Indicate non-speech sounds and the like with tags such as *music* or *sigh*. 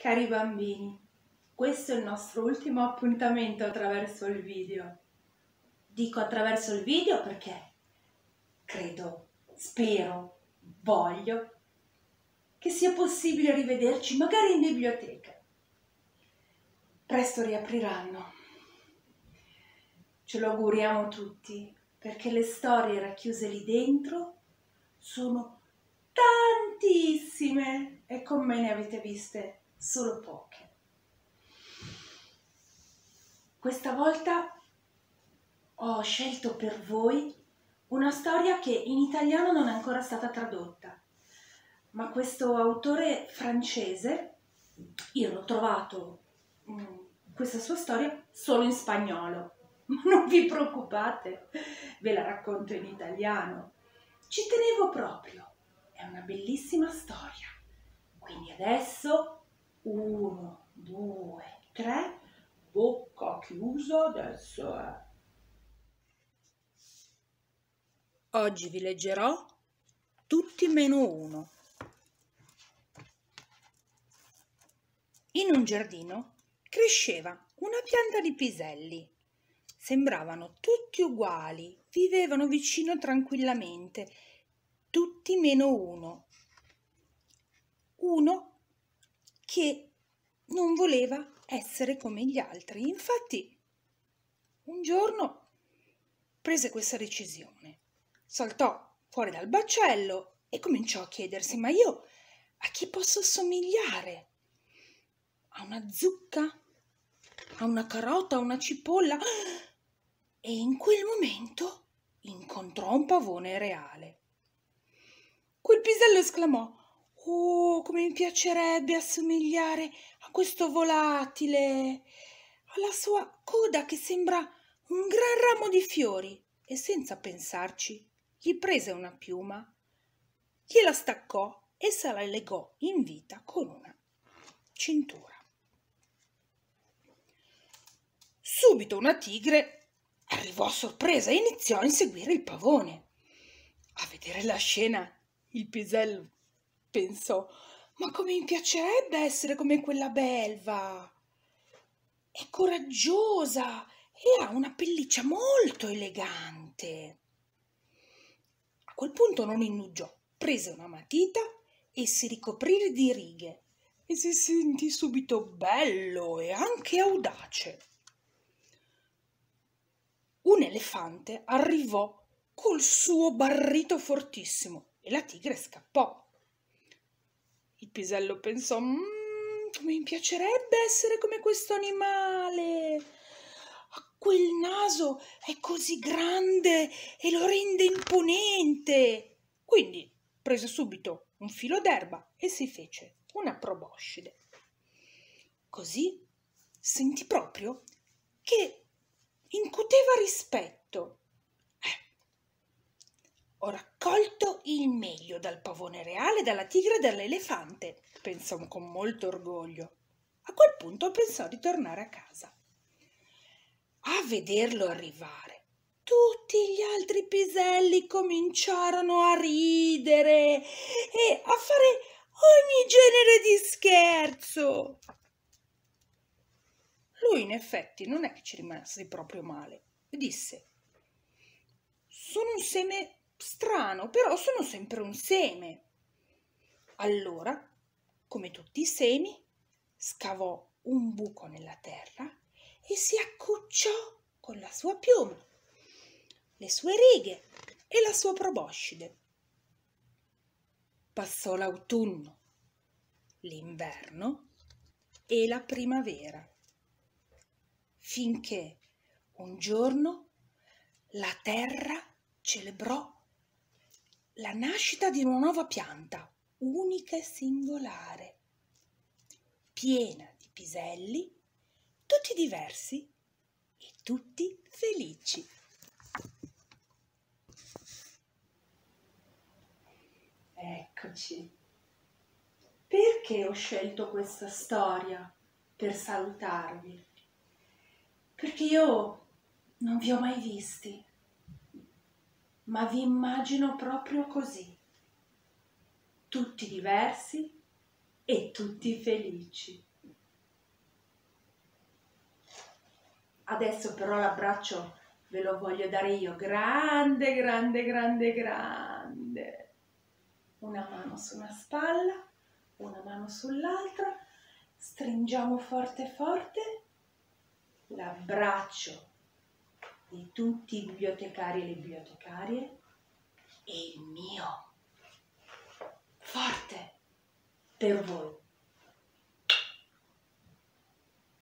Cari bambini, questo è il nostro ultimo appuntamento attraverso il video. Dico attraverso il video perché credo, spero, voglio che sia possibile rivederci magari in biblioteca. Presto riapriranno. Ce lo auguriamo tutti perché le storie racchiuse lì dentro sono tantissime e con me ne avete viste solo poche. Questa volta ho scelto per voi una storia che in italiano non è ancora stata tradotta, ma questo autore francese, io l'ho trovato mm, questa sua storia solo in spagnolo, ma *laughs* non vi preoccupate, ve la racconto in italiano. Ci tenevo proprio, è una bellissima storia. Quindi adesso uno, due, tre, bocca chiusa adesso è. Oggi vi leggerò tutti meno uno. In un giardino cresceva una pianta di piselli. Sembravano tutti uguali, vivevano vicino tranquillamente, tutti meno uno. Uno che non voleva essere come gli altri. Infatti, un giorno prese questa decisione. Saltò fuori dal baccello e cominciò a chiedersi: Ma io a chi posso somigliare? A una zucca? A una carota? A una cipolla? *gasps* E in quel momento incontrò un pavone reale. Quel pisello esclamò: Oh, come mi piacerebbe assomigliare a questo volatile, alla sua coda che sembra un gran ramo di fiori. E senza pensarci, gli prese una piuma, gliela staccò e se la legò in vita con una cintura. Subito una tigre arrivò a sorpresa e iniziò a inseguire il pavone. A vedere la scena, il pisello pensò, ma come mi piacerebbe essere come quella belva. È coraggiosa e ha una pelliccia molto elegante. A quel punto non innuggiò, prese una matita e si ricoprì di righe e si sentì subito bello e anche audace. Un elefante arrivò col suo barrito fortissimo e la tigre scappò. Il pisello pensò, mmm, mi piacerebbe essere come questo animale. Ah, quel naso è così grande e lo rende imponente. Quindi prese subito un filo d'erba e si fece una proboscide. Così sentì proprio che incuteva rispetto ho raccolto il meglio dal pavone reale, dalla tigre e dall'elefante, pensò con molto orgoglio. A quel punto pensò di tornare a casa. A vederlo arrivare, tutti gli altri piselli cominciarono a ridere e a fare ogni genere di scherzo. Lui in effetti non è che ci rimase proprio male. Disse, sono un seme strano, però sono sempre un seme. Allora, come tutti i semi, scavò un buco nella terra e si accucciò con la sua piuma, le sue righe e la sua proboscide. Passò l'autunno, l'inverno e la primavera, finché un giorno la terra celebrò la nascita di una nuova pianta, unica e singolare, piena di piselli, tutti diversi e tutti felici. Eccoci. Perché ho scelto questa storia per salutarvi? Perché io non vi ho mai visti ma vi immagino proprio così, tutti diversi e tutti felici. Adesso però l'abbraccio ve lo voglio dare io, grande, grande, grande, grande. Una mano su una spalla, una mano sull'altra, stringiamo forte, forte l'abbraccio di tutti i bibliotecari e le bibliotecarie e il mio forte per voi.